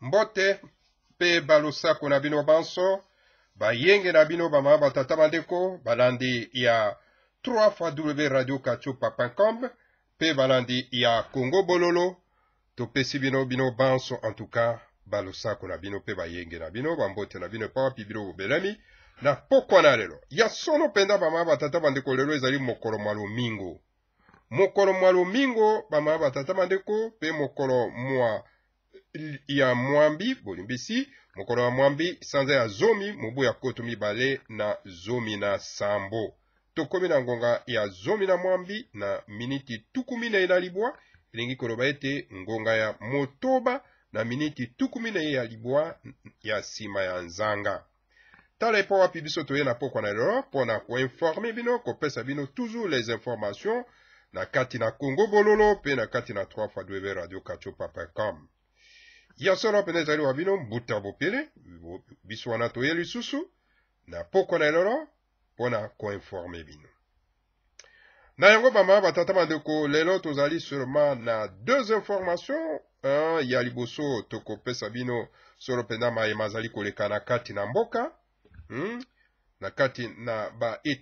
mbote mpe balosako na bino banso bayenge na bino bamama batata bandeko balandi ya 3 fois w radio kachupa.com mpe balandi ya congo bololo. Topesi bino bino banso cas balosako na bino mpe bayenge na bino bambote na bino epa wapi bino bobelemi na pokwa na lelo ya solo mpenza bamama batata bandeko lelo ezali mokolo mwa lomingo mokolo mwa lomingo bamama batata bandeko mpe mokolo mwa ya mwambi bolimbisi mokolo ya mwambi sanza ya zomi mobu ya koto mibale na zomi na sambo. Tokomi na ngonga ya zomi na mwambi na miniti tuku minei na libwa elingi koloba ete ngonga ya motoba na miniti tuku minei ya libwa ya nsima ya nzanga. Tala epo wapi biso toye na pokwa na lelo mpona koinforme bino kopesa bino toujours les informations na kati na congo bololo mpe na kati na 3 fois 2 radio kachopa.com ya solo pene ezali wa bino mbuta bopele biso wana toye na pokwa na lelo mpona koinforme bino na yango bamama batata bandeko lelo tozali seulement na deux informations. Uh, ya liboso tokopesa bino solo mpenza mayema azali koleka na kati na mboka. Hmm? na kati na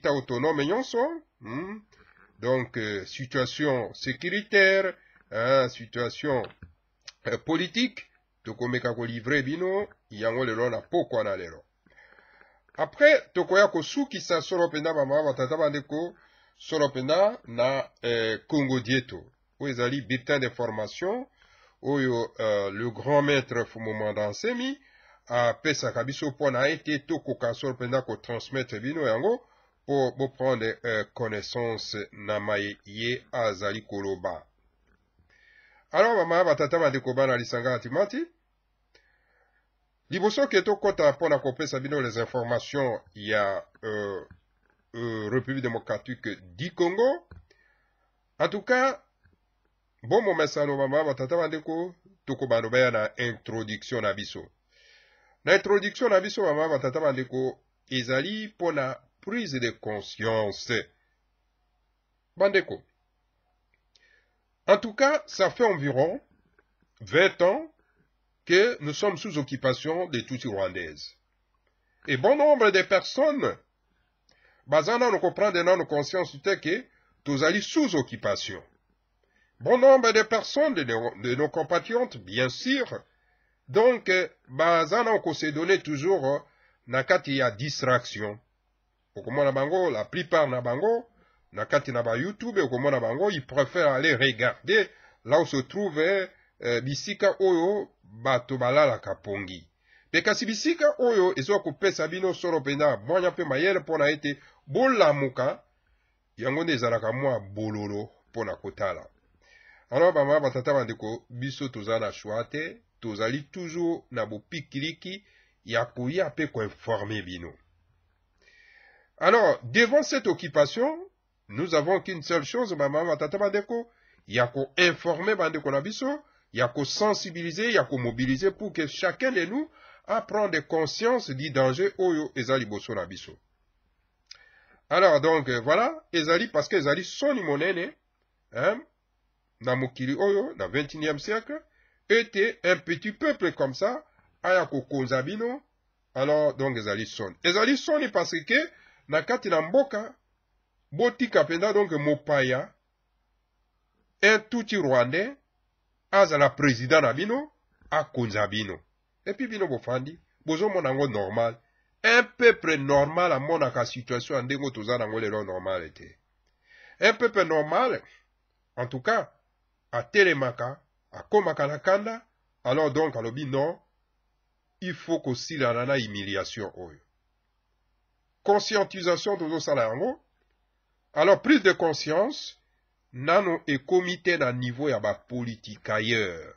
autonome nyonso. Hmm? donc euh, situation sécuritaire hein, situation euh, politique tokomeka kolivre bino yango lelo na pokwa na lelo. Après tokoya kosukisa solo mpenza bamama batata bandeko solo mpenza na eh, congo dieto oyo ezali bulletin d'information oyo uh, le grand maître fumomanda nsemi apesaka biso mpona ete tokoka solo mpenza kotransmettre bino yango mpo boprendre uh, connaissance na mai ye azali koloba. Alors bamama batata bandeko bana lisanga ya timati liboso ke tokɔta mpona kopesa les informations ya uh, uh, république démocratique du congo. En tout cas bomomesano bamama batata bandeko tokobanda baya na introduction na biso na introduction na biso bamama batata bandeko ezali mpona prise de conscience. Bandeko en tout cas ça fait environ 20 ans que nous sommes sous occupation des Tutsis rwandaises. Et bon nombre de personnes, basant dans nos comprendre consciences, que tous allons sous occupation. Bon nombre de personnes, de nos, compatriotes, bien sûr, donc, basant qu'on s'est donné toujours, nakati ya distraction. Okomona bango, la plupart na bango, nakati na ba YouTube, bango, ils préfèrent aller regarder là où se trouve eh, bisika oyo bato balalaka pongi. Mpe kasi bisika oyo ezoya kopesa bino solo mpenza mwanya mpe mayele mpona ete bolamuka yango nde ezalaka mwa bololo mpona kotala. Alors bamama batata bandeko biso toza na shwa te tozali toujours na bopikiliki ya koya mpe bino. Alors devant cette occupation nous avons qu'une seule chose bamama batata bandeko ya koinforme bandeko na biso ya kosensibiliser ya komobiliser pour que chacun de nous apprenne conscience du danger oyo eza liboso na biso. Alors donc voilà ezali parce que ezali soni monene hein, na mokili oyo na 21e siècle ete un petit peuple comme ça aya kokonza bino alors donc ezali soni ezali soni parce que na kati na mboka botika donc mopaya un tuti rwandais azala président na bino akonza bino. Epuis bino bofandi bozomona yango normal. Un peuple normal amonaka situation ya ndenge toza nango lelo normal te un peuple normal en tout cas atelemaka akomaka na kanda alors donc alobi non il faut kosilana na humiliation oyo. Conscientisation tozosala yango. Alors prise de conscience nano ekomi te na niveau ya bapolitikailleur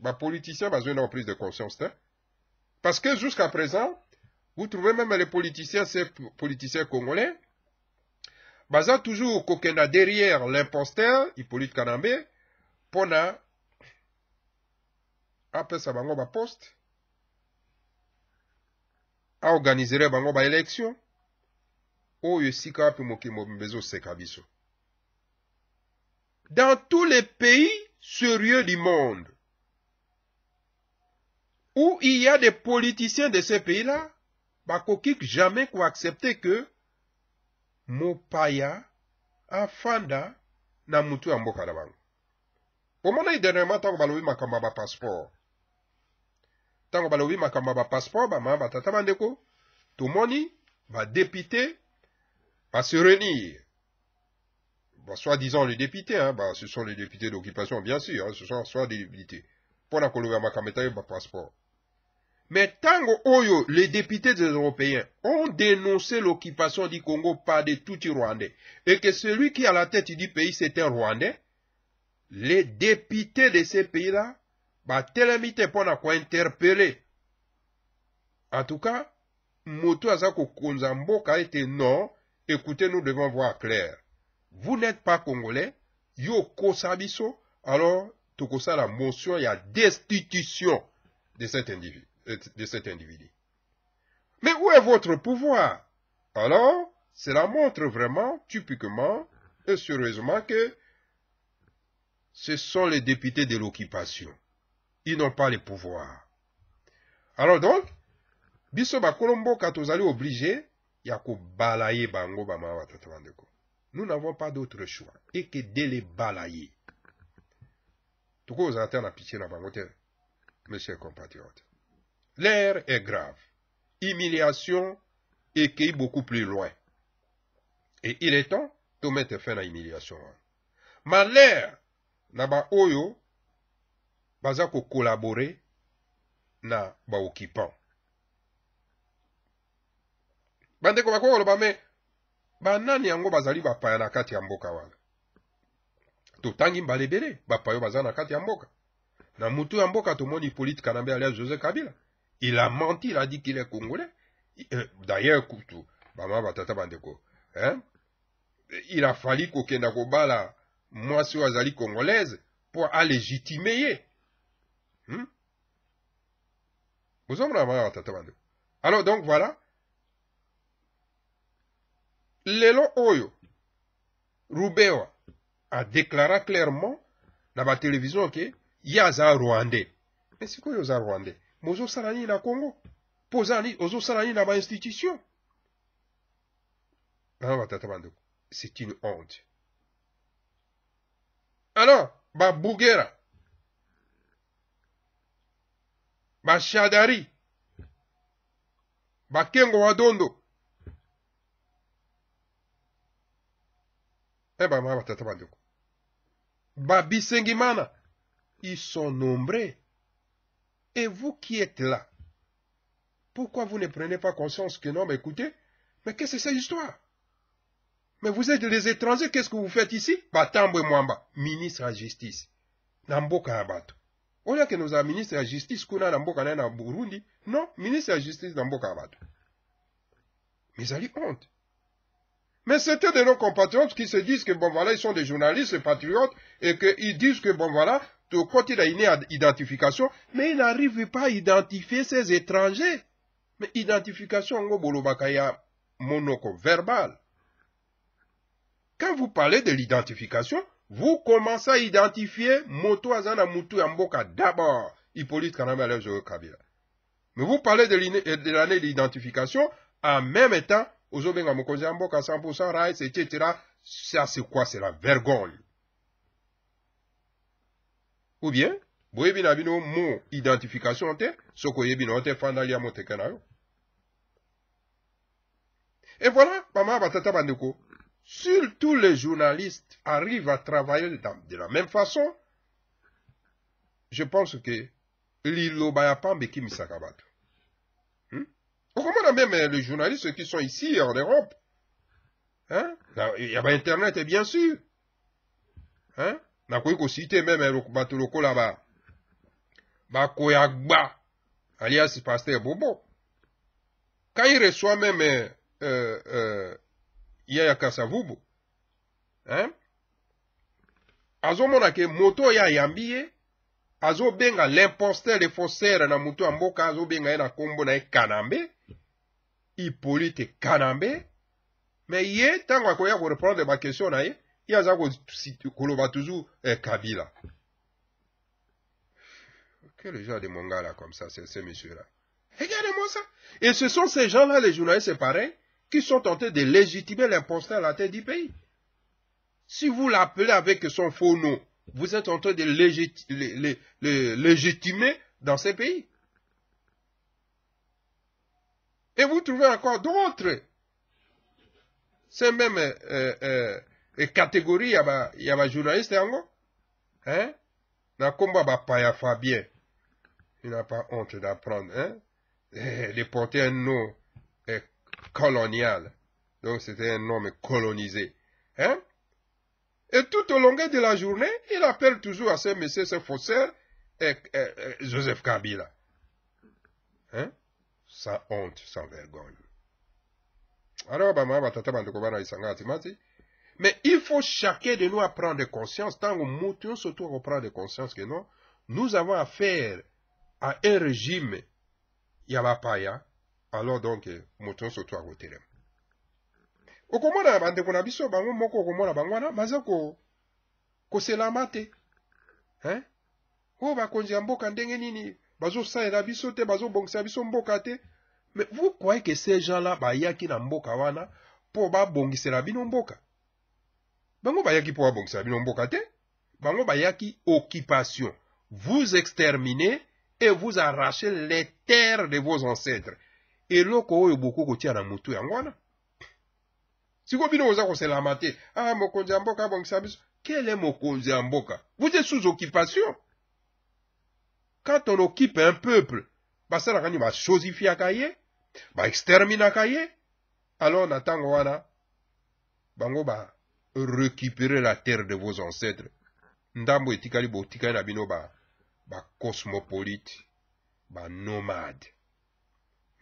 bapoliticien bazwi nao prise de conscience te parce que jusqu'à présent vous trouvez même les politiciens ces politiciens congolais baza toujours derrière l'imposteur hippolyte kanambe mpona apesa bango baposte aorganizere bango baélection oyo esika wapi mokili mobimba ezoseka biso dans tous les pays sérieux du monde où il y a des politiciens de ces pays-là, bakokik jamais ko accepter que mopaya afanda na mutu ya mboka na bango omona i dernièrement ntango balobi makambo ya bapasseport ntango balobi makambo ya bapasseport bamama batata bandeko tomoni badepute base réunir bah, soi-disant les députés, hein, bah, ce sont les députés d'occupation, bien sûr, hein, ce sont soit des députés. Pour la Colombie, ma passeport. Mais tango oyo, les députés des Européens ont dénoncé l'occupation du Congo par des tout Rwandais, et que celui qui a la tête du pays, c'est un Rwandais, les députés de ces pays-là, bah, telemite pour quoi interpeller. En tout cas, Moto Azako Konzamboka a été non, écoutez, nous devons voir clair. Vous n'êtes pas congolais, yo kosabiso, alors la motion, il y a destitution de cet individu de cet individu. Mais où est votre pouvoir? Alors, cela montre vraiment, typiquement et sérieusement que ce sont les députés de l'occupation. Ils n'ont pas le pouvoir. Alors donc, biso bakolombo katozali obligé ya balayer bango bama Nous n'avons pas d'autre choix et que de les balayer. Tout vous na pitié mes chers compatriotes. L'air est grave. Humiliation est beaucoup plus loin. Et il est temps de mettre fin à l'humiliation. Mais l'air, n'a oyo, baza collaborer na ba occupant. bandeko bakoki koloba me banani yango bazali bapaya na kati ya mboka wana totangi mbala ebele bapaya baza na kati ya mboka na mutu ya mboka tomoni polite kanambe alia josé kabila Il a menti, il a dit qu'il est congolais. Euh, d'ailleurs, Bama Batata Bandeko, hein? il a fallu qu'Okenda Kobala, moi, si azali congolaise, pour allégitimer. Hmm? Vous Alors, donc, voilà. Lelo Oyo, Rubewa, a déclaré clairement dans la télévision que il y a un Rwandais. Mais c'est quoi un Rwandais? Bozosala nini na congo. Mpo ozosala nini na bainstitution bana batata bandeko c'est une honte. Alors babugera bashadari bakengo wa e batata bandeko babisengimana ils sont nombreux Et vous qui êtes là, pourquoi vous ne prenez pas conscience que non, mais écoutez, mais qu'est-ce que c'est cette histoire? Mais vous êtes des étrangers, qu'est-ce que vous faites ici? Batambo Mwamba, ministre de la justice. Namboka Abato. Au lieu que nous avons ministre de la justice, kuna Namboka na Burundi, non, ministre de la justice Namboka Abato. Mais ça honte. Mais c'était de nos compatriotes qui se disent que bon voilà, ils sont des journalistes patriotes et qu'ils disent que bon voilà, côté de une identification, mais il n'arrive pas à identifier ces étrangers. Mais identification, bolobakaya monoko verbal. Quand vous parlez de l'identification, vous commencez à identifier Moto Azana Mutu Amboka d'abord, Hippolyte Kanamele Kabila. Mais vous parlez de l'année d'identification, en même temps, Ozobenga Mokozi Amboka 100% Rice, etc. Ça c'est quoi? C'est la vergogne. Ou bien, boyebi na bino mo identification te, soko yebi no te fanda yo. Et voilà, maman batata bandeko. Surtout les journalistes arrivent à travailler de la même façon. Je pense que l'iloba ya pambe ki misaka bato. Hmm? Comment même les journalistes qui sont ici en Europe. Hein? Il y a Internet, bien sûr. Hein? nakoki kosite meme bato lokola ba bakoyagba alias pasteur bobo quand il reçoit même euh, euh, yaya kasavubu hein? moto oyo ayambi ye azobenga l'imposteur le faussaire na moto ya mboka azobenga ye na nkombo na kanambe hippolyte kanambe me ye ntango akoya koreprendre bakestion na ye Il y a toujours eh, Kabila. Que les gens de Mongala comme ça, ces messieurs-là? Regardez-moi ça. Et ce sont ces gens-là, les journalistes, c'est pareil, qui sont tentés de légitimer l'imposteur à la tête du pays. Si vous l'appelez avec son faux nom, vous êtes en train de légitimer dans ces pays. Et vous trouvez encore d'autres. Ces mêmes euh, euh, catégories, il y a des journalistes encore. Hein? Paya Fabien. Il n'a pas honte d'apprendre, hein? Eh, de porter un nom eh, colonial. Donc c'était un nom colonisé. Hein? Et tout au long de la journée, il appelle toujours à ce monsieur, ce faussaire, eh, Joseph Kabila. Hein? Sans honte, sans vergogne. Alors, mais il faut chacun de nous apprendre conscience, tant que nous surtout reprendre conscience que non, nous avons affaire à un régime yabapaya, alors donc, moto surtout à voter. okomona bandeko bango moko okomona bango wana baza koselama te hein? oyo bakonzi ya mboka nini? Bazosalela biso te bazobongisa biso mboka te. Mais vous croyez que ces gens là bayaki na mboka wana mpo babongisela bino mboka? Bango bayaki mpo babongisela bino mboka te? Bango bayaki occupation. Vous exterminer et vous arracher les terres de vos ancêtres. Eloko oyo bokoki kotia na motu yango wana. Sikoyo bino oza koselama te. Ah mokonzi ya mboka abongisa biso. Est mokonzi ya mboka? Vous êtes sous occupation quand on occupe un peuple basalaka nini basosifiaka ye baexterminaka ye. Alors na ntango wana bango ba récupérer la terre de vos ancêtres. Ndambo etikali botikali na bino ba bacosmopolite banomade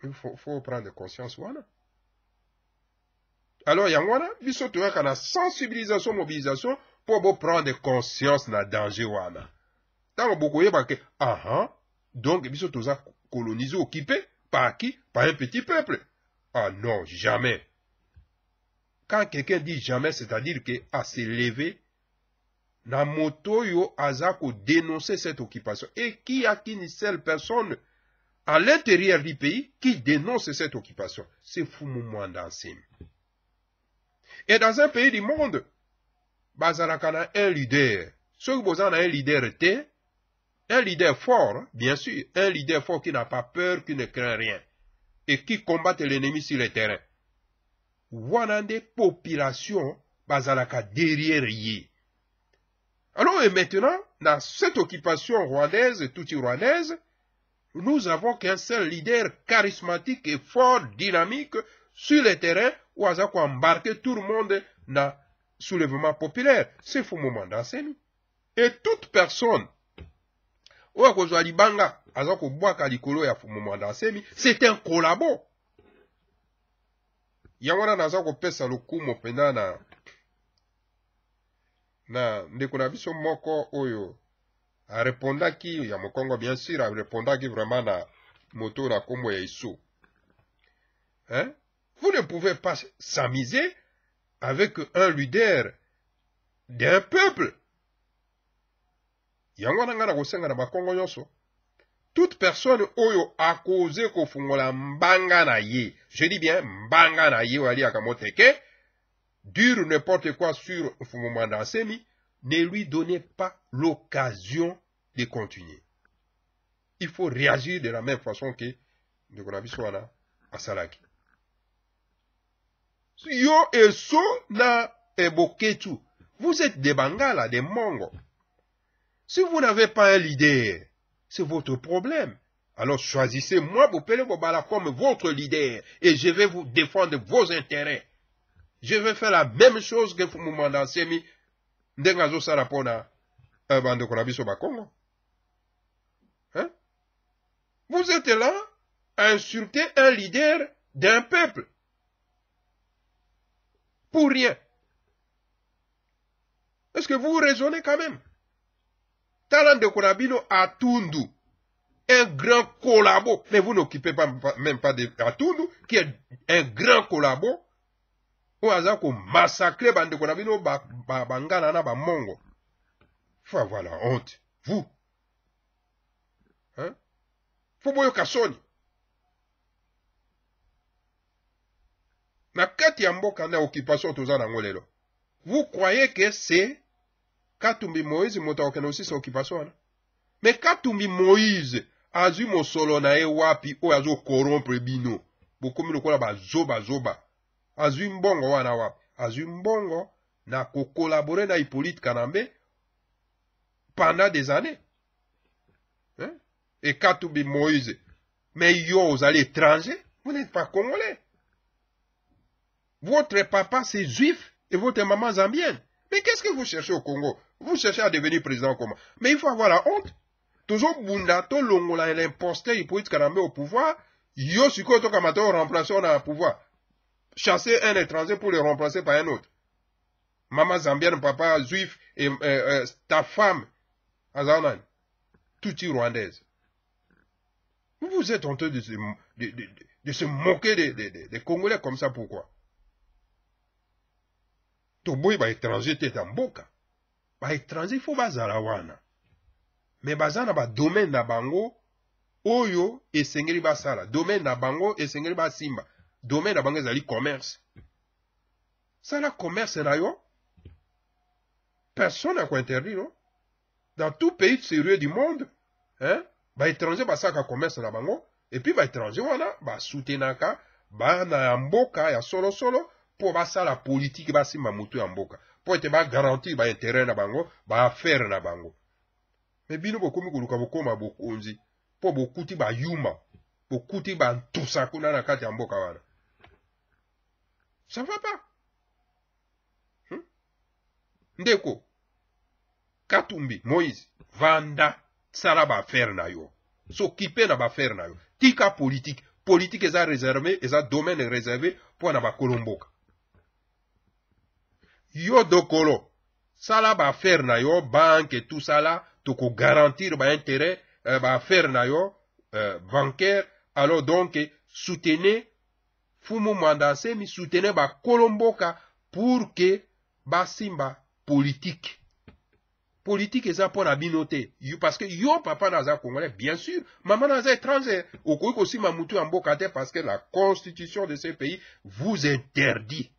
il faut, faut prendre conscience wana alors yango wana biso toyaka na sensibilisation mobilisation mpo boprendre conscience na danger wana ntango bokoyeba ke aha donc biso toza colonisé occupé par qui? Par un petit peuple. Ah non jamais. Quand quelqu'un dit jamais c'est-à-dire que a s'est levé na moto oyo aza kodénoncer cette occupation. Et qu'il y a qu'une seule personne à l'intérieur du pays qui dénonce cette occupation? C'est Fumu Mwanda et dans un pays du monde, bazalaka na un leader. Soki boza na un leader te, un leader fort, bien sûr, un leader fort qui n'a pas peur, qui ne craint rien, et qui combatte l'ennemi sur le terrain. Wana nde population bazalaka derrière ye. Alors et maintenant, dans cette occupation rwandaise, tout rwandaise, nous avons qu'un seul leader charismatique et fort, dynamique, sur le terrain ou aza embarquer tout le monde dans soulèvement populaire c'est Fumu Nsemi et toute personne oyo akozwa libanga aza kobwaka likolo ya Fumu Nsemi c'est un collabo yango wana naza kopesa lokumu mpenza na na ndeko na biso moko oyo arepondaki ya mokongo bien sûr arepondaki vraiment na moto na nkombo ya iso hein? Vous ne pouvez pas s'amuser avec un leader d'un peuple. Yango na ngai na kosenga na bakongo nyonso. Toute personne oyo akoze kofungola mbanga na ye je dis bien mbanga na ye oyo moteke dure n'importe quoi sur mfumumanda asemi ne lui donnez pas l'occasion de continuer. Il faut réagir de la même façon que ndeko na biso wana asalaki yo eso na eboketu vous êtes des bangala des mongo si vous n'avez pas un leader c'est votre problème. Alors choisissez moi bopele bobala comme votre leader et je vais vous défendre vos intérêts. Je vais faire la même chose que fumumanda nsemi ndenge azosala mpona bandeko na biso bakongo hein? vous êtes là à insulter un leader d'un peuple. Pour rien. Est-ce que vous raisonnez quand même? Talent de Konabino à Tundu, un grand collabo, mais vous n'occupez pas, même pas de Atundu, qui est un grand collabo, ou aza ko massacrer bande Konabino bangana na ba mongo. Faut avoir la honte, vous. fo boyoka soni na kati ya mboka na occupation toza nango lelo. Vous croyez que c'est katumbi moïse moto akokende osisa occupation wana. Me katumbi na ye wapi oyo azokorompre bino. Bokomi lokola bazobazoba azwi mbongo wana wapi? Azwi mbongo na na hippolyte kanambe pendant des années. Hein? et katumbi moïse mais yo ozali étranger vous n'êtes pas congolais. Votre papa c'est juif et votre maman zambienne. Mais qu'est-ce que vous cherchez au Congo? Vous cherchez à devenir président comment? Mais il faut avoir la honte. Toujours bunda, to longola il peut être au pouvoir. Yo siko to kamato remplacer on a pouvoir. Chasser un étranger pour le remplacer par un autre. Maman zambienne, papa juif et euh, euh, ta femme, Azanan, tout rwandaise. Vous vous êtes en train de se, de, moquer des, Congolais comme ça, pourquoi? Toboyi baétranger te ta mboka baétranger fo bazala wana. Me baza na badomaine na bango oyo esengeli basala. Domaine na bango esengeli basimba. Domaine na bango ezali commerce. Sala commerce na yo personne akointerdire no dans tout pays sérieux du monde hein? baétranger basalaka commerce na bango epuis baétranger wana basutenaka bana ya mboka ya solosolo mpo basala politike basimba motu ya mboka mpo ete bagarantir baintere na bango baaffaire na bango. Me bino bokomi koluka bokóma bokonzi mpo bokuti bayuma bokuti bantusa kuna na kati ya wana. Ça va pas? Hmm? ndeko katumbi moïse vanda sala baaffaire na yo s'occupe na baaffaire na yo. Tika politike politike eza réservé eza domaine réservé mpo na bakolo mboka yo dokolo. Sala baaffaire na yo banke tusala tokogarantir baintérêt euh, baaffaire na yo euh, bancaire. Alors donc soutenez fumu mwandasemi soutenez bakolo mboka pour ke basimba politike politike eza mpo na bino te parce que yo papa naza congolais bien sûr. Mama naza étranger. Okoki kosimba mutu ya mboka parce que la constitution de ce pays vous interdit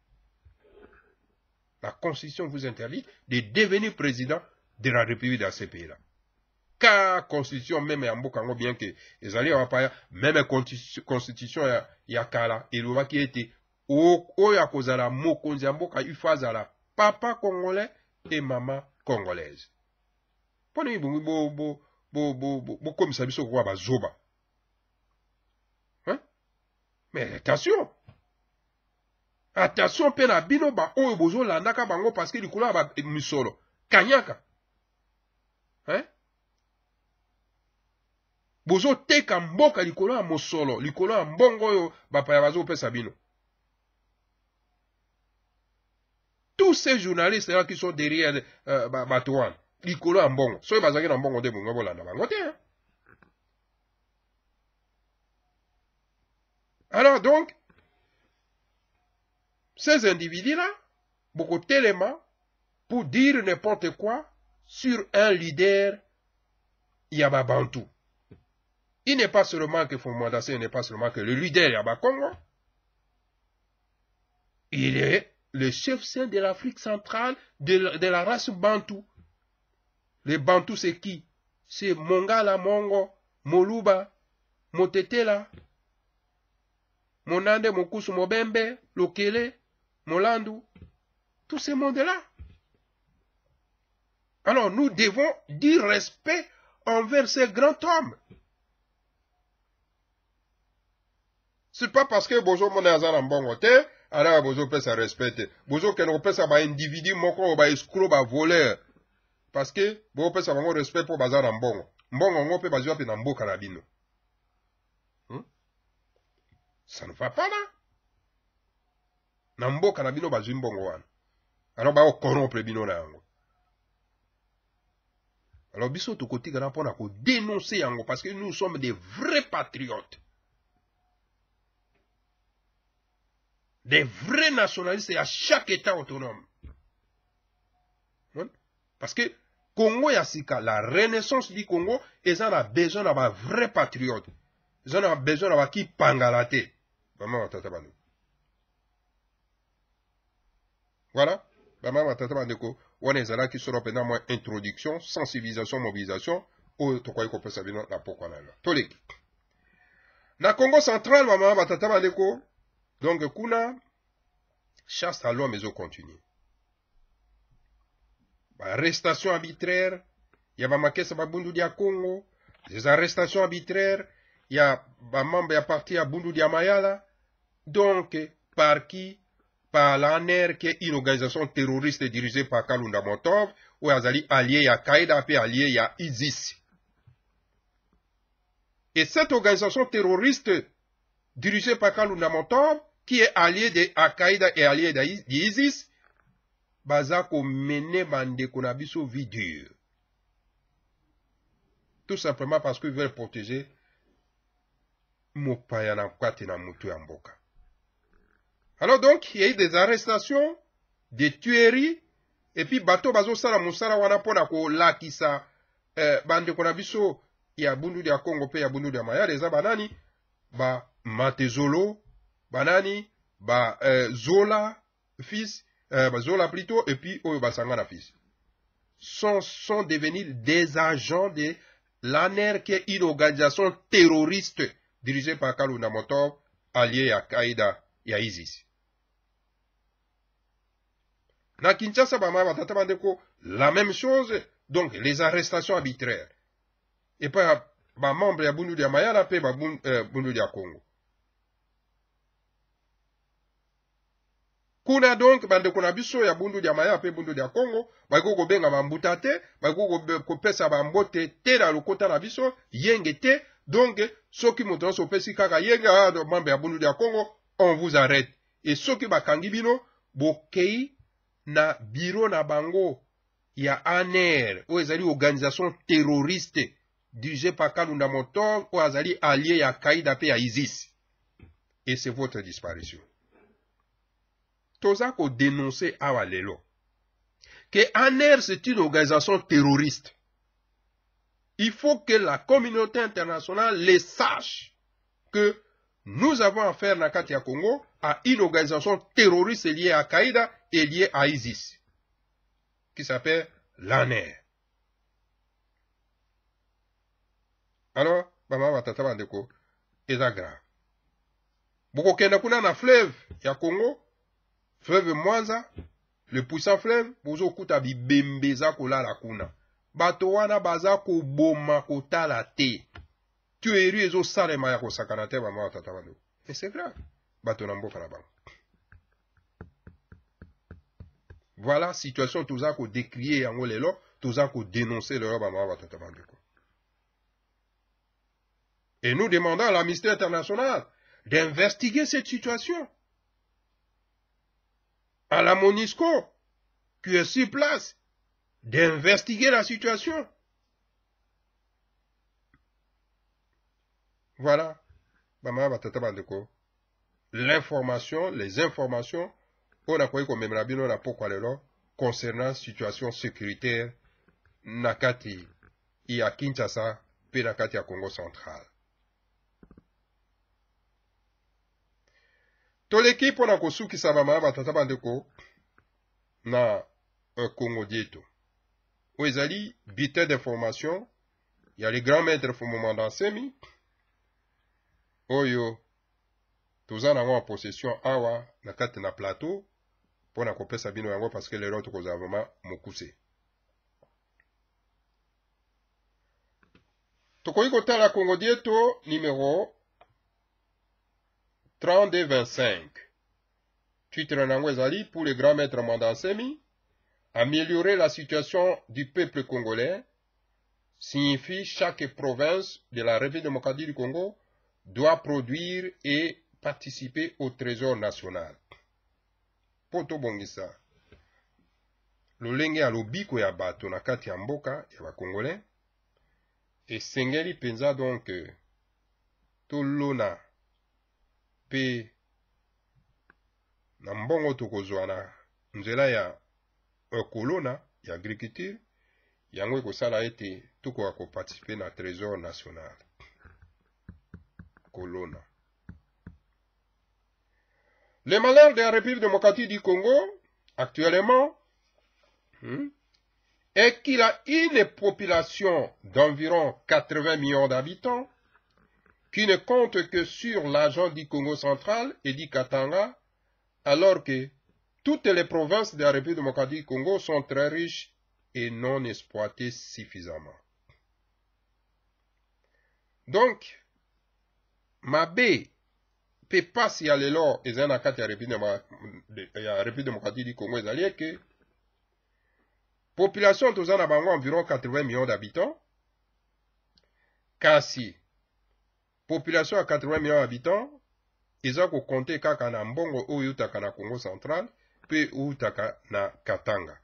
la constitution vous interdit de devenir président de la république dans ce pays-là. Ka constitution meme ya mboka yango bien ke ezali awa paya meme constitution ya, ya kala elobaki ete oyo akozala mokonzi ya mboka ifo azala papa congolais e mama congolaise. Mpo nini bongi bokomisa biso kokoa bazoba mais attention attention mpe na bino baoyo bozolandaka bango parceke likolo ya misolo. Kanyaka. Eh? bozoteka mboka likolo ya mosolo likolo mbongo oyo bapaya bazopesa bino. Tous ces journalistes là qui sont derrière euh, bato wana likolo ya mbongo. Soki bazalaki na mbongo nde bongo bolanda bango te alors donc ces individus-là, beaucoup d'éléments pour dire n'importe quoi sur un leader Yababantu. Il n'est pas seulement que Fomandase, il n'est pas seulement que le leader Yabakongo. Il est le chef saint de l'Afrique centrale de, la race Bantu. Les Bantu, c'est qui? C'est Mongala, Mongo, Moluba, Motetela, Monande, Mokusu, Mobembe, Lokele, Molandu, tous ces mondes-là. Alors nous devons dire respect envers ces grands hommes. C'est pas parce que bozo mona aza na mbongo te, ala bozo pesa respect te. Bozo kende kopesa ba individu moko ba escroc ba voleur. Parce que bo pesa bango respect po baza na mbongo. Mbongo ngo pe bazwa pe na mboka na bino. Hmm? Ça ne va pas là. Na mboka na bino bazwi mbongo alors baokorompre bino na yango. Alors parce que nous sommes des vrais patriotes. Des vrais nationalistes à chaque état autonome. Parce que congo ya sika la renaissance du congo eza na besoin na bavrais patriote eza na besoin na bakipangala te. Bandeko voilà. Batata bandeko wana ezalaki solo mpenza mwa introduction sensibilisation mobilisation. Oyo tokoki kopesa bino na pokwa na yo toleki na congo central bamama batata bandeko donc kuna chasse à l'homme ezocontinue baarrestation arbitraire. Ya bamakesa babundudi ya congo. Des arrestations arbitraires. Ya bamembre ya parti ya bundudi ya mayala donc par qui par l'ANR qui est une organisation terroriste dirigée par Kalunda Motov oyo azali allié ya Qaïda mpe allié ya ISIS et cette organisation terroriste dirigée par Kalunda Motov qui est allié de Al-Qaïda et allié d'ISIS baza komene bandeko na biso vie dure. Tout simplement parce qu'ils veulent protéger mopaya na kati na mutu alors donc il y a eu des arrestations des tueries et puis bato bazosala mosala wana mpona kolakisa. Eh, bandeko na biso ya bundudi ya congo mpe ya bundudi ya mayale eza banani bamatezolo banani bazola eh, fils eh, bazola plutôt et puis oyo basanga na fils. Sont, sont devenus des agents de l'ANER qui est une organisation terroriste dirigée par Kalunda Motov allié à Qaïda et à ISIS. Na la même chose donc les arrestations arbitraires. Et pas bamembre ya bundu ya mayala mpe babundu ya congo. Kuna donc bandeko na biso ya bundu ya mayala mpe bundu ya congo bakoki kobenga bambuta te bakoki bambote te na lokota na biso yenge te. Donc soki moto nyonso kaka yenge mambre ya bundu ya congo on vous arrête. E soki bakangi bino bokei na biro na bango ya aner oyo ezali organisation terroriste dirigé par kalunda motor oyo azali allié ya kaida mpe isis et c'est votre disparition. Toza kodénonce awa lelo que aner c'est une organisation terroriste. Il faut que la communauté internationale les sache que nous avons affaire na congo à une organisation terroriste liée à Qaïda et liée à ISIS, qui s'appelle l'ANER. Alors, bama batata bandeko, eza grave. bokokenda kuna na fleuve ya congo fleuve mwanza le puissant fleuve bozokuta bibembe eza kolala kuna bato wana baza koboma kotala te tuerie ezosalema ya kosakana te bama batata bandeko et c'est grave bato na mboka na bango voilà situation toza kodécrie yango lelo toza kodénonce lelo bamama batata et nous demandons à l'amnistie internationale d'investiguer cette situation. À la monisco qui est sur place d'investiguer la situation voilà. Bamama batata bandeko l'information les informations oyo nakoki komemela bino na pokwa lelo concernant situation sécuritaire na kati ya kinshasa mpe na kati ya congo central. Toleki mpona kosukisa bamama batata bandeko na congo dieto. Oyo ezali bulletin d'information ya le grand maître fomomanda nsemi oyo toza nango en possession awa na kati na plateau mpo na kopesa bino yango parceke lelo tokozala vraimen mokuse. Tokoki kotala congo dieto numero 3225 titre nango ezali pour le grand maître mandansemi améliorer la situation du peuple congolais signifie chaque province de la république démocratique du congo doit produire et participer au trésor national. Mpo tobongisa lolenge ya lobiko ya bato na kati ya mboka ya bakongolais. Esengeli mpenza donk tolona mpe na mbongo tokozwa na nzela ya kolona ya agriculture yango ekosala ete tokoka koparticipe na trésor national Le malheur de la République démocratique du Congo, actuellement, hmm, est qu'il a une population d'environ 80 millions d'habitants, qui ne compte que sur l'argent du Congo central et du Katanga, alors que toutes les provinces de la République démocratique du Congo sont très riches et non exploitées suffisamment. Donc, mabe pe pasi e ya lelo eza e e na kati ya Republique Démocratique du Congo ezali eke population toza na bango environ 80 millions d'habitants kasi population ya 80 millions d'habitants eza kokonte kaka na mbongo oyo eutaka na Congo central mpe eutaka na Katanga.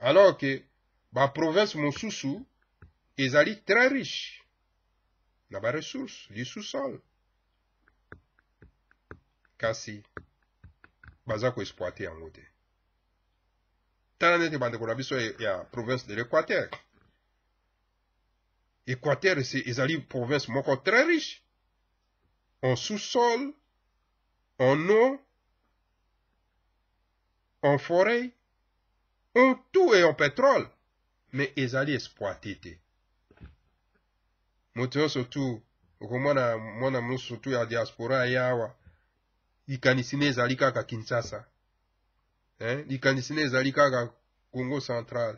Alors ke baprovince mosusu ezali très riche. Na baresource du sous-sol kasi. Baza koexploite yango te tala neti bandeko na biso ya province de l'équateur. Équateur ezali province très riche. En sous-sol en eau en forêt en tout et en pétrole. Mais ezali exploite te moto nyonso tu okomona mwana mosusu tu ya diaspora ye awa likanisi ne ezali kaka kinshasa eh? likanisi ne ezali kaka congo central.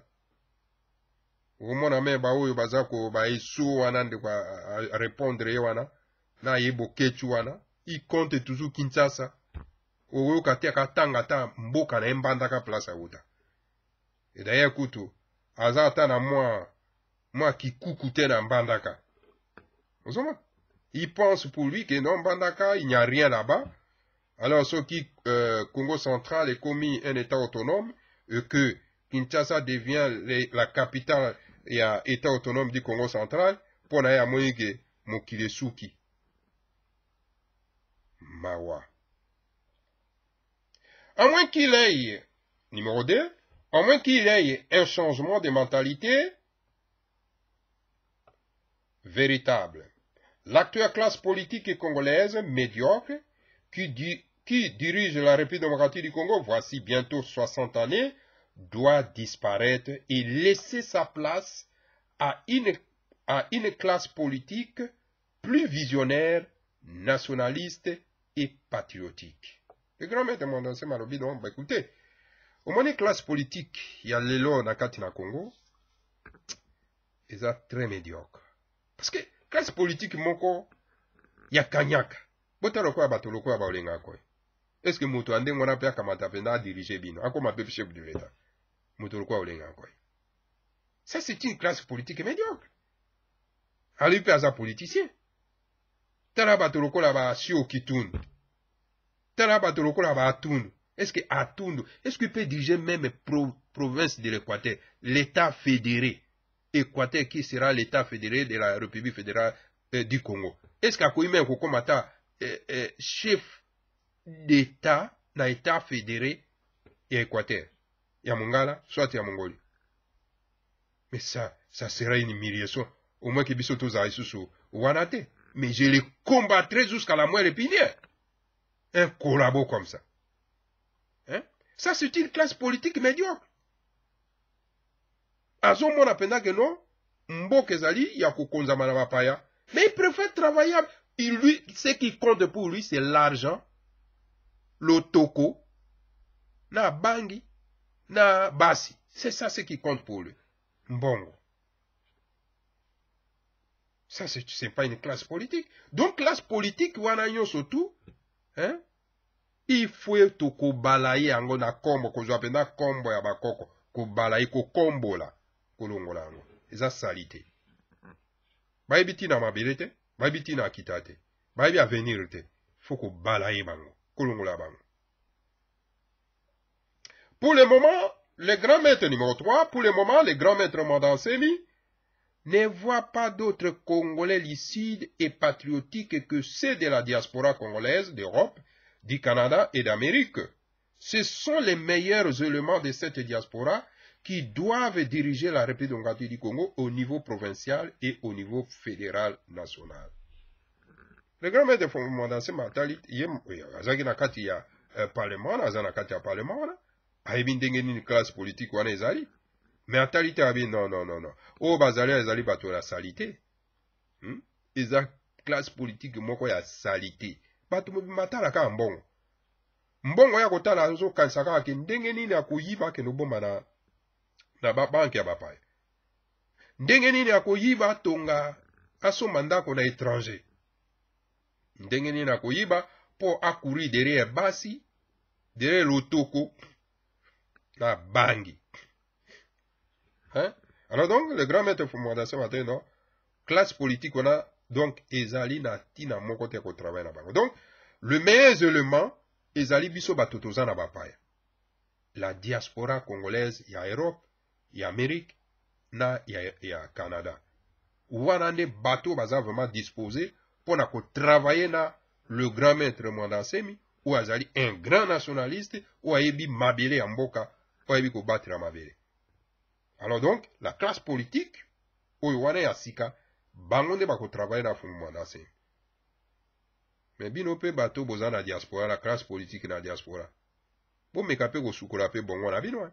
Okomona me baoyo baza ko baesu wana ndeko arépondre ye wana na ye bokecu wana ikonte toujours kinshasa. Oyoka te akatanga ata mboka na ye mbandaka place awuta edaye kutu aza ata na mwa mwa kikuku te na mbandaka Il pense pour lui que non, Bandaka, il n'y a rien là-bas. Alors, ce qui, euh, Congo central est commis un État autonome, et que Kinshasa devient la capitale et un État autonome du Congo central, pour aller à Mokilesuki. Mawa. À moins qu'il ait, numéro 2, à moins qu'il ait un changement de mentalité véritable. L'actuelle classe politique congolaise médiocre qui, dirige la République démocratique du Congo, voici bientôt 60 années, doit disparaître et laisser sa place à une, classe politique plus visionnaire, nationaliste et patriotique. Le grand maître Mondansé Malobi, donc, bah, écoutez, au moins une classe politique, il y a l'élo na Katina Congo, ils sont très médiocre. Parce que classe politique moko ya kanyaka botala lokola bato lokola baolingaka koye eske moto ya ndenge wana mpe akamata mpenza adirige bino akoma mpe chef de l'état moto lokola olingaka koye ça c'est une classe politique médiocre. Ali mpe aza politicien. Tala bato lokola basio kitundu tala bato lokola baatundu eske atundu eske peut diriger même pro, province de l'équateur l'état fédéré Équateur qui sera l'État fédéré de la République fédérale euh, du Congo. Est-ce qu'akoyi même kokomata euh, euh, chef d'État na État fédéré ya Équateur? Ya Mongala soit ya Mongolie. Mais ça, ça sera une humiliation. Au moins que biso tozala lisusu wana te. Mais je les combattrai jusqu'à la moelle épinière. Un collabo comme ça. Hein? Ça, c'est une classe politique médiocre. Azomona mpenza ke non mboka ezali ya kokonzama na bapaya mais il préfère travailler il, lui ce qui compte pour lui c'est l'argent lotoko na bangi na basi. C'est ça ce qui compte pour lui. Mbongo. Ça c'est pas une classe politique. Donc classe politique wana nyonso tu hein? il faut tokobala ye yango na kombo kozwa mpenza kombo ya bakoko kobala ye kokombola kolongola yango eza sali te. Bayebi ntina mabele te bayebi ntina akita te bayebi avenir te. Fo kobala ye bango kolongola bango. Pour le moment le grand maître numéro 3 pour le moment le grand maître Mandanseli ne voit pas d'autres Congolais lucides et patriotiques que ceux de la diaspora congolaise d'Europe, du Canada et d'Amérique. Ce sont les meilleurs éléments de cette diaspora qui doivent diriger la République du Congo au niveau provincial et au niveau fédéral national. Le grand maître fondation matali yem azaki na kati ya uh, parlement aza na kati ya parlement ayebi ndenge nini classe politique non non non non oyo bazali ezali bato ya sali te hmm? eza classe politique moko ya sali te bato mobimba atalaka mbongo mbongo ya kotala azokanisa kaka ke ndenge nini akoyiba akende obomba na na babanke ya bapaya. Ndenge nini akoyiba atonga asomba ndako na étranger. Ndenge nini akoyiba mpo akuri derrière basi derrière lotoko na bangi. Hein? alors donc le grand maître fondation matin non classe politique wana donc ezali na ntina moko te kotravaille na bango. Donc le meilleur élément ezali biso bato toza na bapaya. La diaspora congolaise ya europe ya amérique na ya, ya canada. Wana nde bato baza vraiment disposé mpona kotravaille na le grand maître mwandasemi oyo azali un grand nationaliste oyo ayebi mabele ya mboka oyo ayebi kobatela mabele. Alors donc la classe politique oyo wana ya sika bango nde na fungu mwandasemi me bino mpe bato boza na diaspora la classe politique na diaspora bomeka mpe kosukola mpe bongo na bino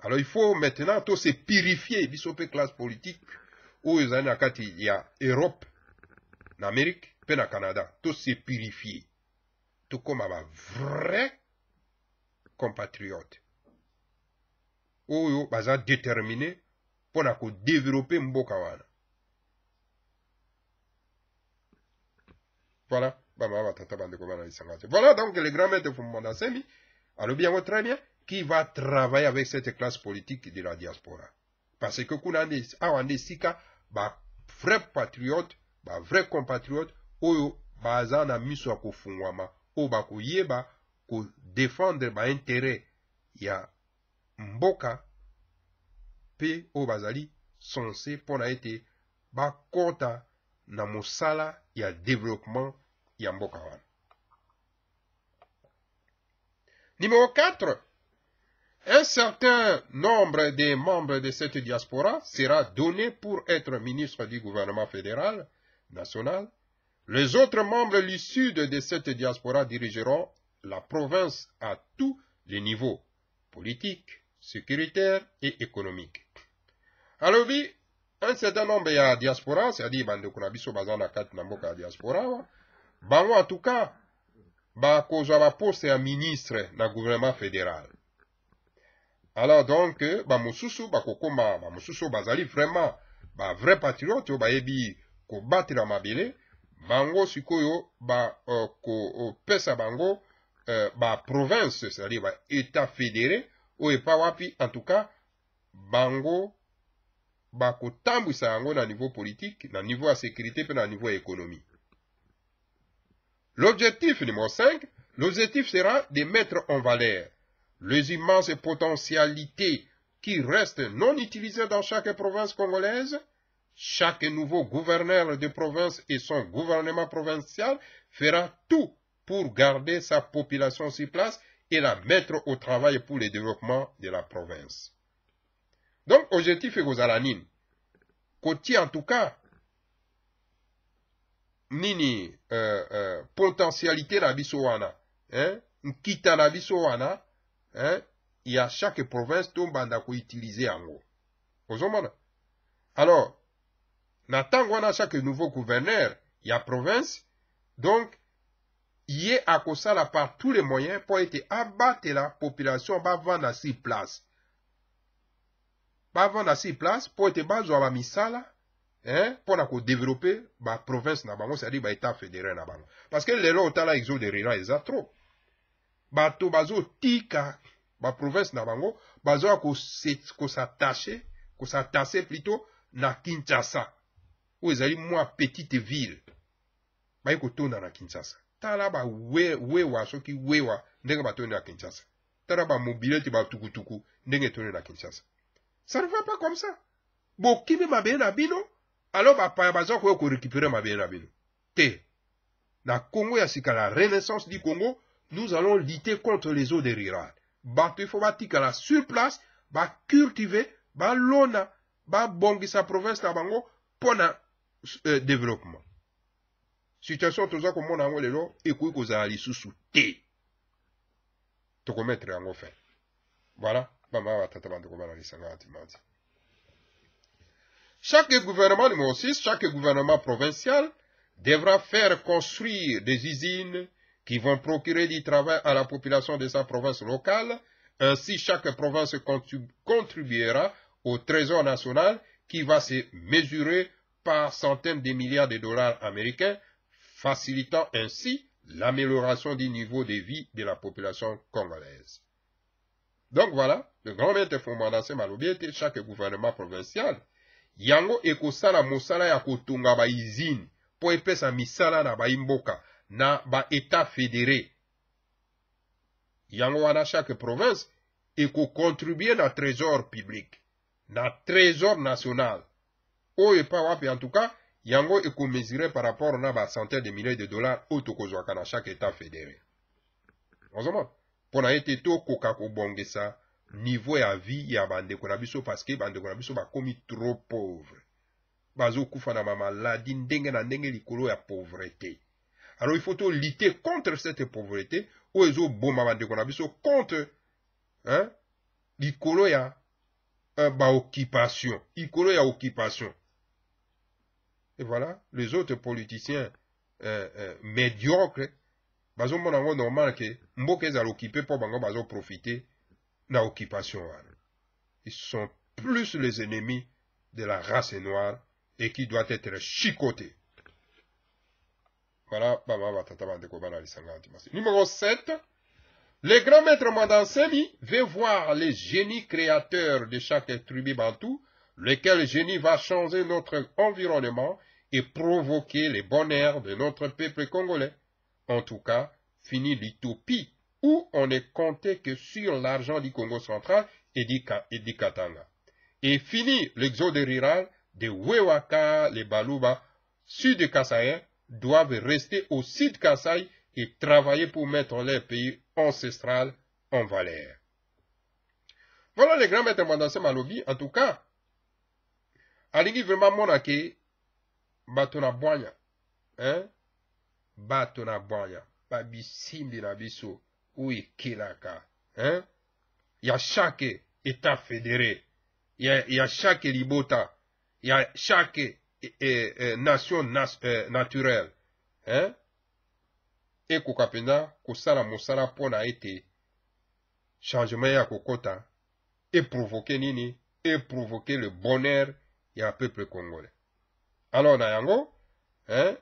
alors il faut maintenant to se purifier. Biso mpe classe politique. Oyo ezali na kati ya europe na amérique na canada. To se purifier. Tokóma bavrai compatriote. Oyo baza déterminé mpona kodevelope mboka wana. Voilà. Voilà donc le grand maître fumanda semi alobi yango très bien qui va travailler avec cette classe politique de la diaspora. Parce que kuna nde awa nde esika bavrai patriote bavrai compatriote oyo baza na miso ya kofungwama oyo bakoyeba kodefendre baintere ya mboka mpe oyo bazali sense mpona ete bakɔta na mosala ya développement ya mboka. Wana numéro 4 un certain nombre des membres de cette diaspora sera donné pour être ministre du gouvernement fédéral national. Les autres membres issus de cette diaspora dirigeront la province à tous les niveaux politiques sécuritaires et économiques. Alobi un certain nombre ya diaspora c'est-à-dire bandeko na biso baza na kati diaspora bango en tout cas bakozwa baposte ministre na gouvernement fédéral alors donc bamosusu bakokóma bamosusu bazali vraiment bavrai patriote oyo bayebi kobatela mabele bango sikoyo bakopesa uh, bango uh, baprovince c'est-à-dire baétat fédéré oyo epa wapi en tout cas bango bakotambwisa yango na niveau politique na niveau ya sécurité mpe na niveau économie. L'objectif numéro 5 l'objectif sera de mettre en valeur les immenses potentialités qui restent non utilisées dans chaque province congolaise chaque nouveau gouverneur de province et son gouvernement provincial fera tout pour garder sa population sur place et la mettre au travail pour le développement de la province. Donc, objectif ekozala nini kotia en tout cas nini euh, euh, potentialité na biso wana hein? Hein? ya chaque province tombanda koutilize yango. Ozomona? Alors na ntango chaque nouveau gouverneur ya province donc ye akosala par tous les moyens mpo ete abatela population bavanda si place. Bavanda si place mpo ete bazwa bamisala mpona kodevelope baprovince na bango c'est-à-dire baétat fédéral na bango. Parce que lelo otala exode rural eza trop bato bazotika baprovince na bango bazwaka kosattache kosattache plutôt na kinshasa oyo ezali mwa petite ville. Bayi kotonda na kinshasa. Tala bawewa soki wewa ndenge batondi na kinshasa. Tala bamobilete batukutuku ndenge etondi na kinshasa. Ça ne va pas comme ça. Bokimi mabele na bino alors bapaya bazwa koya korécupere mabele na bino. Te na congo ya sika la renaissance du congo nous allons lutter contre les eaux de rurales bato ifo batikala sur place bacultive balona babongisa province na bango mpo na euh, développement. Situation toza komona yango lelo ekoki kozala lisusu te. Tokometre yango fin. Voilà bamama batata bandeko bana lisanga batimati chaque gouvernement numéro 6 chaque gouvernement provincial devra faire construire des usines qui vont procurer du travail à la population de sa province locale. Ainsi, chaque province contribuera au trésor national qui va se mesurer par centaines de milliards de dollars américains, facilitant ainsi l'amélioration du niveau de vie de la population congolaise. Donc voilà, le grand maître fondamental malobi chaque gouvernement provincial yango ekosala mosala ya kotunga baizine mpo epesa misala na na baétat fédéré. Yango wana chaque province ekocontribue na trésor public na trésor national. Oyo epa wapi en tout cas yango ekomesure par rapport na bacentaine de milliers de dollars oyo tokozwaka na chaque état fédéré. Ozomona mpo na ye te tokoka kobongisa niveau ya vie ya bandeko na biso parceke bandeko na biso bakomi trop pauvre. Bazokufa na bamaladi ndenge na ndenge likolo ya pauvreté alors il faut tolite contre cette pauvreté. Oyo ezoboma bandeko na biso contre hein, likolo ya ya occupation. Et voilà les autres politiciens euh, euh, médiocres bazomona yango normal ke mboka ezala occupé mpo bango bazoprofite na occupation wana ils sont plus les ennemis de la race noire et qui doit être chicoté voilà bama batata bandeko bana lisanga antimasi numéro 7 le grand maître Mandansemi veut voir les génies créateurs de chaque tribu bantou, lequel génie va changer notre environnement et provoquer les bonheurs de notre peuple congolais. En tout cas, fini l'utopie où on ne comptait que sur l'argent du Congo central et du, et Katanga. Et fini l'exode rural de Wewaka, les Baluba, sud Kassaïen, doivent rester au sud Kasaï et travailler pour mettre leur pays ancestral en valeur. Voilà les grands maîtres Mandansé Malobi, en tout cas, alingi vraiment mona ke bato na bwanya, hein? bato na bwanya, babisimbi na biso, ou ekelaka, hein? ya chaque état fédéré, ya, ya chaque libota, ya chaque eh, nation nas, eh, naturelle, hein? ekoka mpenza kosala mosala mpo na ete changement ya kokota eprovoke nini? Eprovoke le bonheur ya peuple congolais alors na yango hein?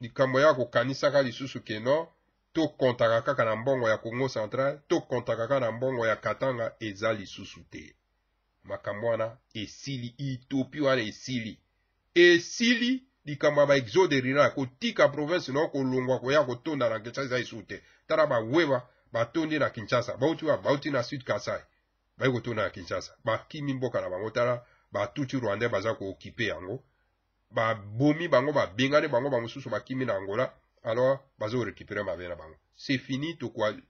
likambo ya kokanisaka lisusu keno tokontaka kaka na ya congo central tokontaka kaka na mbongo ya katanga eza lisusu te makambo wana esili itopi wana esili. Esili likambo ya baexode rural kotika province na kolongwa koya kotonda na kinshasa eza esu te tala baweba batondi na kinshasa bauti wa bauti na sud kasai bayi kotonda na kinshasa. Bakimi mboka na bango tala batuti rwandais baza kookipe yango. Babomi bango babengani bango bamosusu bakimi na angola alors baza korécupere mabe na bango c'est fini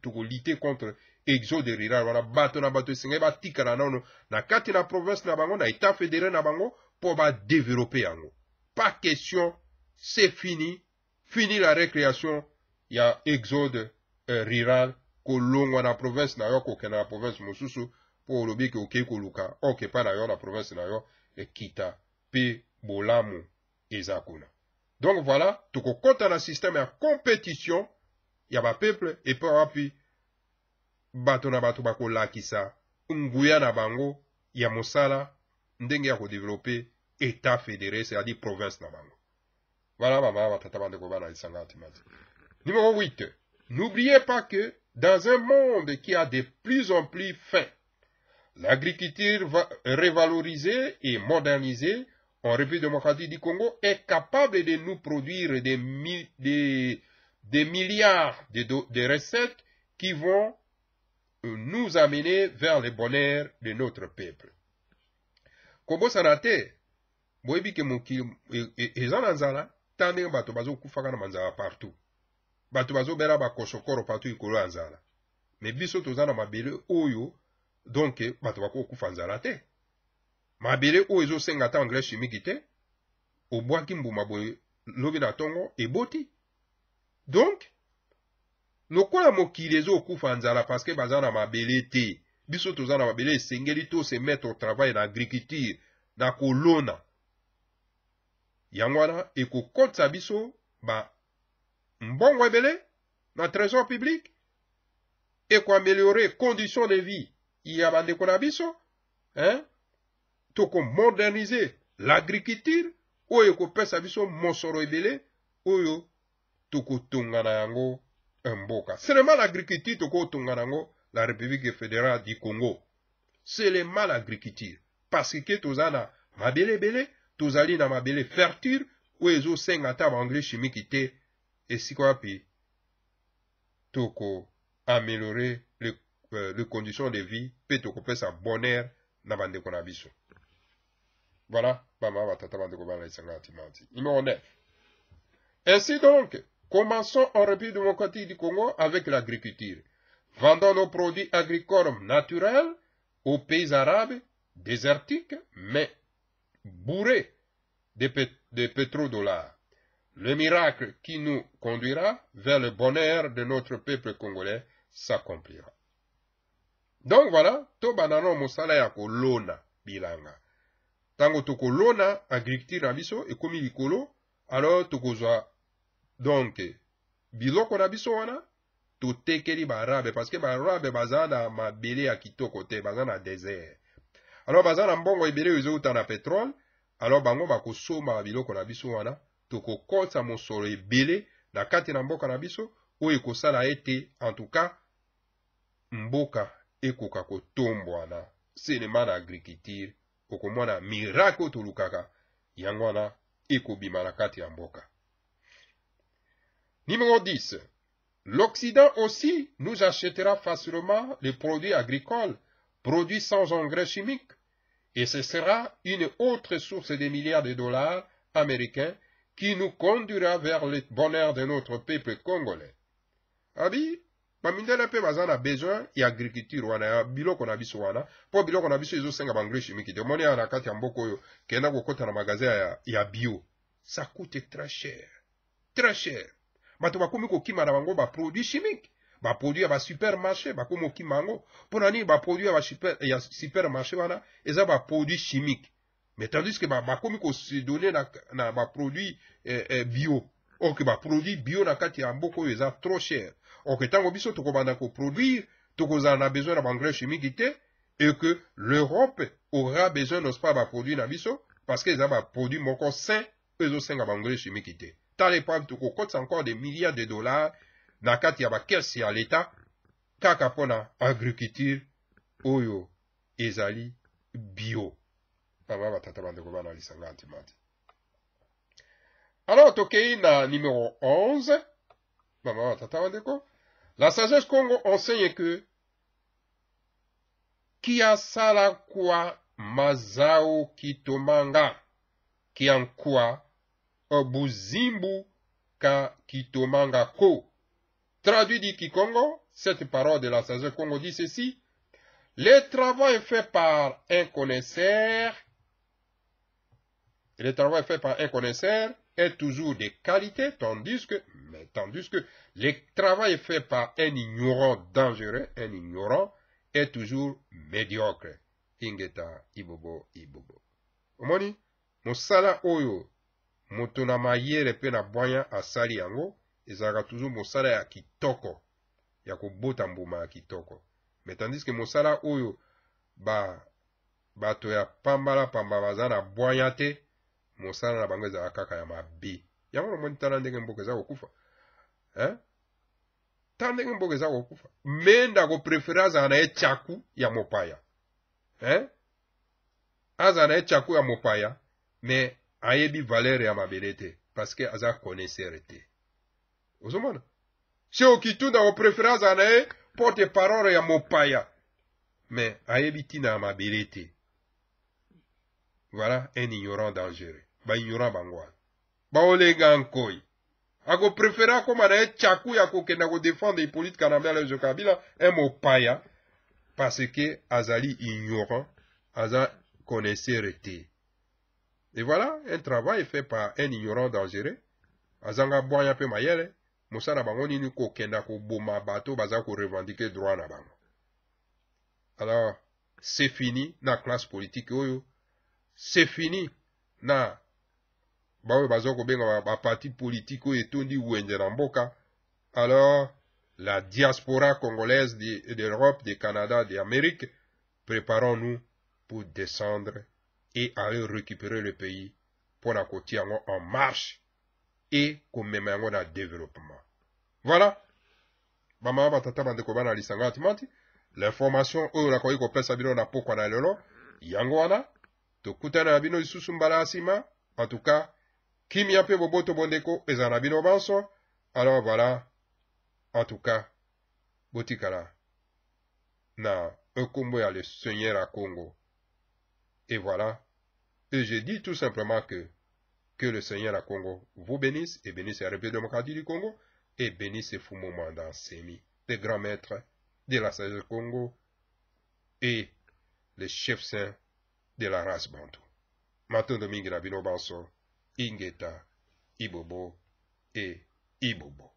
tokolite contre exode rural wana bato na bato esengai batikala nano na kati na province na bango na état fédéré na bango mpo badevelope yango pas question, c'est fini. Fini la récréation, il y a exode euh, rural, kolongwa na province na yo kokende province mosusu mpo olobi ke okei koluka okepa na yo na province na yo ekita mpe bolamu eza kuna donc voilà tokokɔta na systeme ya compétition ya bapeuple epe wapi bato na bato bakolakisa nguya na bango ya mosala ndenge ya kodevelope État fédéré, c'est-à-dire province na bango. Voilà, maman, batata bandeko bana timati. Numéro 8. N'oubliez pas que dans un monde qui a de plus en plus faim, l'agriculture révalorisée et modernisée en République démocratique du Congo est capable de nous produire des, milliards de, recettes qui vont euh, nous amener vers le bonheur de notre peuple. Congo sanate, boyebi ke mokili eza na nzala ta ndenge bato bazokufaka na manzala partout. Bato bazobela bakosokoro partout likolo ya nzala. Me biso toza na mabele oyo donk bato bakokufa nzala te mabele oyo ezosenga ata engrais chimique te obwaki mbuma boye lobi na ntongo eboti donk lokola mokili ezokufa nzala parceke baza na mabele te biso toza na mabele esengeli to se mettre au travail na agriculture na kolona yango wana ekokotisa biso ba mbongo ebele na trésor public ekoameliore condition de vie ya bandeko na biso hein? Tokomodernize l'agriculture oyo ekopesa biso mosolo ebele oyo tokotonga na yango mboka. Seulement l'agriculture tokotonga na yango la république fédérale du congo. Seulement l'agriculture. Parce ke toza na mabele ebele tozali na mabele ferture oyo ezosenga ata baengrais chimique te. Esika wapi? Tokoameliore le, euh, le condition de vie mpe tokopesa bonheur na bandeko na Voilà, Numéro 9. Ainsi donc, commençons en République démocratique du Congo avec l'agriculture. Vendons nos produits agricoles naturels aux pays arabes désertiques, mais bourrés de, pétrodollars. Le miracle qui nous conduira vers le bonheur de notre peuple congolais s'accomplira. Donc voilà, to banano mosala ya kolona bilanga. Ntango tokolona agriculture na biso ekomi likolo alors tokozwa donc biloko na biso wana totekeli baarabe parceke baarabe baza na mabele ya kitoko te baza na désert. Alors baza na mbongo ebele oyo ezouta na petrole alors bango bakosomba biloko na biso wana tokokosa mosolo ebele na kati na mboka na biso oyo ekosala ete antuka mboka ekoka kotombwana selema na agriculture okomona numéro 10 l'occident aussi nous achètera facilement les produits agricoles produits sans engrais chimiques et ce sera une autre source de milliards de dollars américains qui nous conduira vers le bonheur de notre peuple congolais. Abi bamindele mpe baza na besoin ya agriculture wana ya biloko na biso wana. Mpo biloko na biso ezosenga baengrais chimique te omoni awa na kati ya mboka oyo kenda kokɔta na magazin ya, ya bio. Ça coûte très cher. Très cher. Bato bakomi kokima na bango baproduit chimique baproduit ya basupermarché bakomi kokima yango. Mpo na nini baproduit ya supermarché wana eza baproduit chimique mais tandis que bakomi kosedone na, na baproduit eh, eh, bio. Orke baproduit bio na kati ya mboka oyo eza trop cher or ntango biso tokobanda koproduire tokozala na besoin na baengrais chimique et que l'europe aura besoin nose pas na biso parce que eza baproduit moko sain oyo ezosenga baengrais chimique te tala encore des milliards de dollars na kati ya bakese ya leta kaka mpona agriculture oyo ezali bio. Bama batata bandeko lisanga antimati alors tokei na numéro 11 bama batata bandeko La sagesse Congo enseigne que Kiasala kwa mazao kitomanga kiankwa obuzimbu ka kitomanga ko. Traduit du Kikongo, cette parole de la sagesse Congo dit ceci. Le travail fait par un connaisseur, le travail fait par un connaisseur est toujours de qualité, tandis que, mais tandis que le travail fait par un ignorant dangereux, un ignorant, est toujours médiocre. Ingeta ibobo ibobo. Omoni, mosala oyo, moto na mayele pe na bwanya asali yango, ezalaka toujours mosala ya kitoko, ya kobota mbuma ya kitoko. Mais tandis que mosala oyo, ba, bato ya pambala pamba baza mosala na bango ezala ya mabe yango namoni tala ndenge mboka eza kokufa ta ndenge mboka eza kokufa me ndako prefere azala na ye ya mopaya. Hein? azala na ye tyaku ya mopaya me ayebi valeur ya mabele te parceke aza connaisseur te. Ozomona? Si okitunda oprefere azala na ye porte parole ya mopaya me ayebi ntina ya mabele voilà un ignorant dangereux baignorant bango wana. Baolenga nkoi. Akoprefere akóma na ye tyaku ya kokenda kodefendre hippolyte kanambe alejo kabila un mopaya parce que azali ignorant aza connaisseur te et voilà un travail fait par un ignorant dangereux. Azanga bwanya mpe mayele mosala bango nini kokenda koboma bato baza korevendike droit na bango. Alors c'est fini na classe politique oyo. C'est fini na baoyo baza kobenga mboka alors la diaspora congolaise de, de Canada, d'Amérique, préparons-nous pour descendre et aller récupérer le pays pour la côté en marche et yango na développement. Voilà. Batata bana lisanga timati. L'information nakoki kopesa bino na pokwa na en tout cas kimia mpe boboto bondeko bino banso alors voilà en tout cas botikala na nkombo ya le seigneur à congo. Et voilà. Et je dis tout simplement que que le seigneur à congo vous bénisse et bénisse la république démocratique du congo et bénisse fumo mandan semi les grands maîtres de la sagesse congo et les chefs saints de la race bantou matondo mingi na banso ingeta ibobo et ibobo